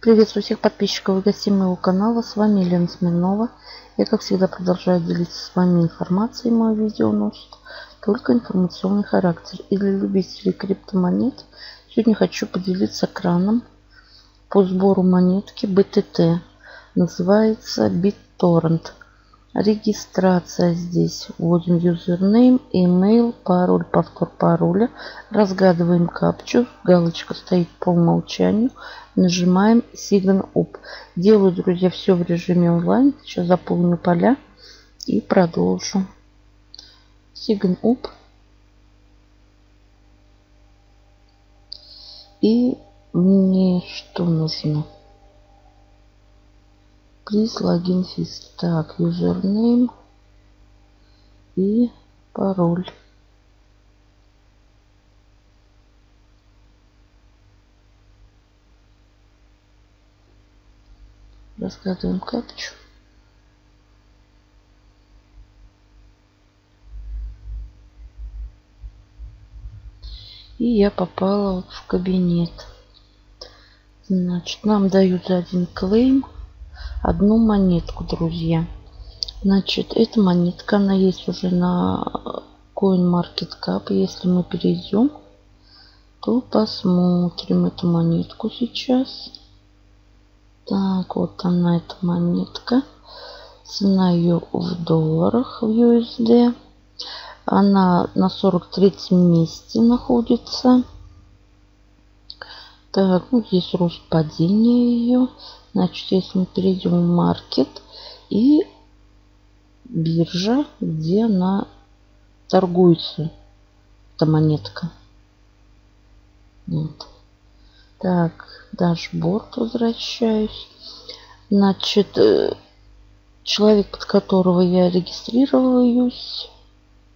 Приветствую всех подписчиков и гостей моего канала. С вами Елена Смирнова. Я, как всегда, продолжаю делиться с вами информацией. Мое видео носит только информационный характер. И для любителей криптомонет сегодня хочу поделиться краном по сбору монетки BTT. Называется BitTorrent. Регистрация здесь. Вводим юзернейм, email, пароль, повтор пароля. Разгадываем капчу. Галочка стоит по умолчанию. Нажимаем Sign Up. Делаю, друзья, все в режиме онлайн. Сейчас заполню поля и продолжу. Sign Up. И мне что нужно? Please login fees. Так, username и пароль. Разгадываем капчу. И я попала вот в кабинет. Значит, нам дают за один клейм одну монетку, друзья. Значит, эта монетка, она есть уже на CoinMarketCap. Если мы перейдем, то посмотрим эту монетку сейчас. Так, вот она, эта монетка. Цена ее в долларах, в USD. Она на 43 месте находится. Так, ну здесь рост падения ее. Значит, если мы перейдем в маркет и биржа, где она торгуется, эта монетка. Вот. Так, дашборд возвращаюсь. Значит, э, человек, под которого я регистрировалась,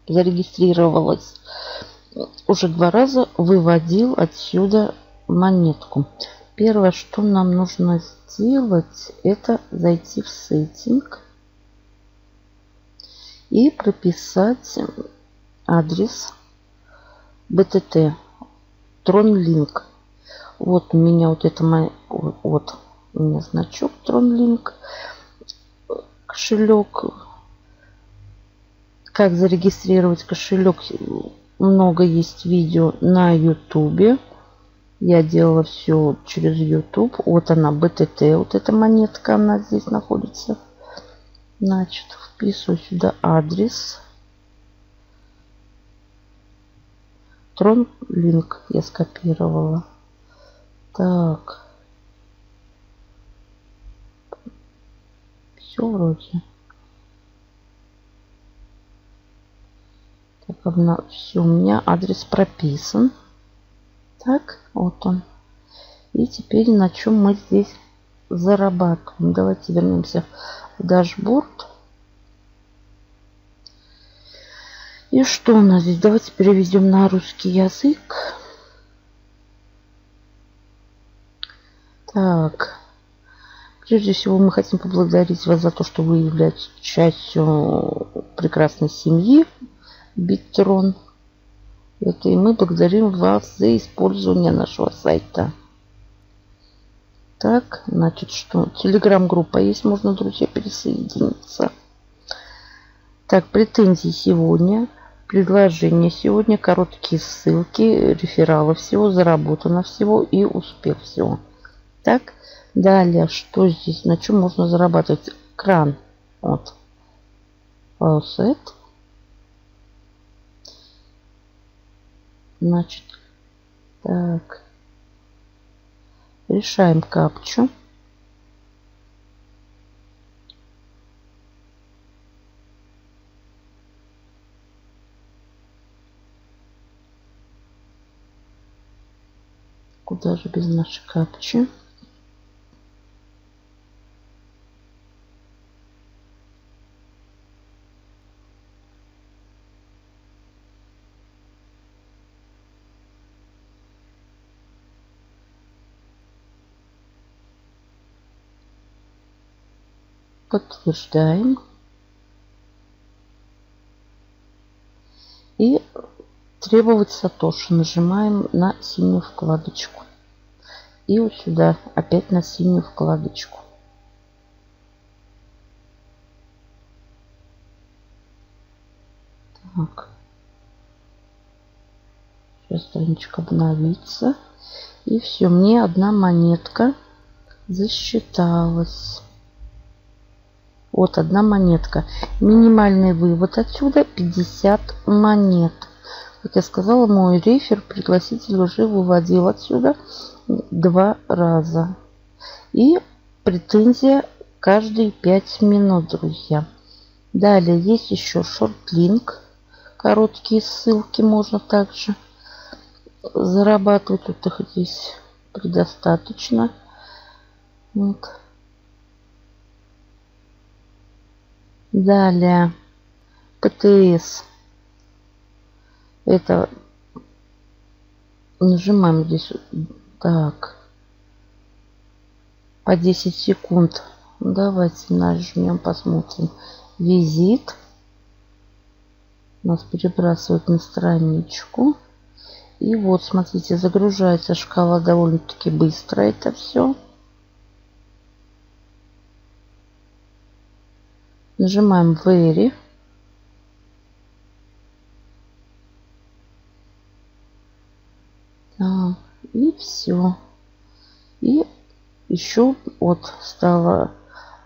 зарегистрировалась, уже два раза выводил отсюда монетку. Первое, что нам нужно сделать, это зайти в сеттинг и прописать адрес BTT TronLink. Вот у меня вот это мой, вот у меня значок TronLink, кошелек. Как зарегистрировать кошелек, много есть видео на YouTube. Я делала все через YouTube. Вот она, BTT. Вот эта монетка, она здесь находится. Значит, вписываю сюда адрес. Трон линк я скопировала. Так. Все вроде. Так, одна, все, у меня адрес прописан. Так, вот он. И теперь на чем мы здесь зарабатываем. Давайте вернемся в дашборд. И что у нас здесь? Давайте переведем на русский язык. Так. Прежде всего мы хотим поблагодарить вас за то, что вы являетесь частью прекрасной семьи Биттрон. Это и мы благодарим вас за использование нашего сайта. Так, значит, что? Телеграм-группа есть, можно, друзья, присоединиться. Так, претензии сегодня, предложения сегодня, короткие ссылки, рефералы всего, заработано всего и успех всего. Так, далее, что здесь, на чем можно зарабатывать? Кран. Вот. Faucet. Значит, так. Решаем капчу. Куда же без нашей капчи? Подтверждаем. И требовать Сатоши. Нажимаем на синюю вкладочку. И вот сюда опять на синюю вкладочку. Так. Сейчас страничка обновится. И все, мне одна монетка засчиталась. Вот одна монетка. Минимальный вывод отсюда 50 монет. Как я сказала, мой рефер, пригласитель уже выводил отсюда два раза. И претензия каждые 5 минут, друзья. Далее есть еще шортлинк. Короткие ссылки можно также зарабатывать. Тут их здесь предостаточно. Вот. Далее ПТС. Это нажимаем здесь. Так. По 10 секунд. Давайте нажмем, посмотрим. Визит. Нас перебрасывают на страничку. И вот, смотрите, загружается шкала довольно-таки быстро это все. Нажимаем Very. Так, и все. И еще вот стало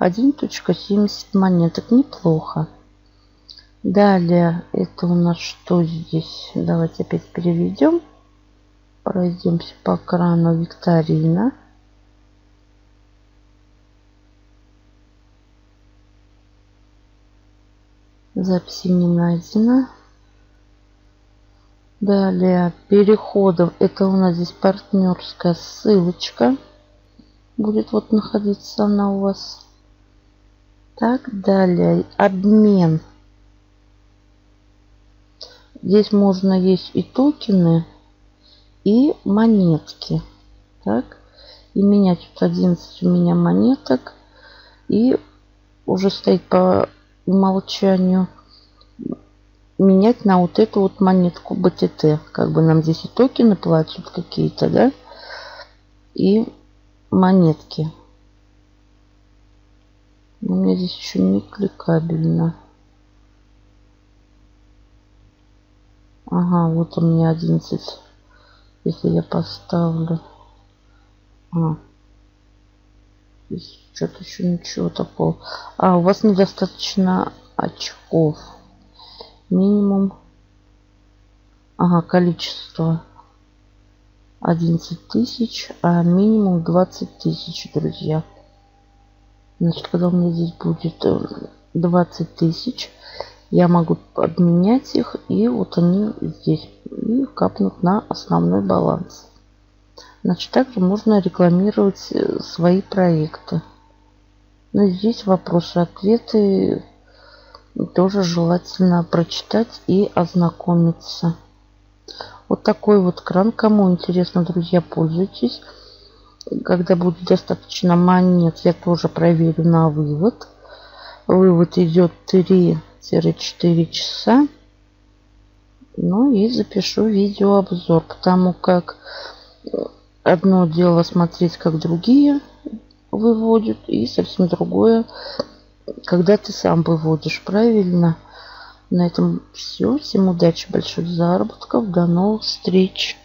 1.70 монеток. Неплохо. Далее, это у нас что здесь? Давайте опять переведем. Пройдемся по экрану викторина. Записи не найдено. Далее переходов. Это у нас здесь партнерская ссылочка. Будет вот находиться она у вас. Так, далее обмен. Здесь можно есть и токены, и монетки. Так, и менять тут 11 у меня монеток. И уже стоит по умолчанию менять на вот эту вот монетку BTT. Как бы нам здесь и токены платят какие-то, да? И монетки. У меня здесь еще не кликабельно. Ага, вот у меня 11. Если я поставлю. А. Что-то еще ничего такого. А, у вас недостаточно очков. Минимум. Ага, количество 11 тысяч, а минимум 20 тысяч, друзья. Значит, когда у меня здесь будет 20 э, тысяч, я могу обменять их, и вот они здесь, и капнут на основной баланс. Значит, также можно рекламировать э, свои проекты. Но здесь вопросы-ответы тоже желательно прочитать и ознакомиться. Вот такой вот кран. Кому интересно, друзья, пользуйтесь. Когда будет достаточно монет, я тоже проверю на вывод. Вывод идет 3-4 часа. Ну и запишу видеообзор, потому как одно дело смотреть, как другие выводят, и совсем другое, когда ты сам выводишь правильно. На этом все. Всем удачи, больших заработков. До новых встреч.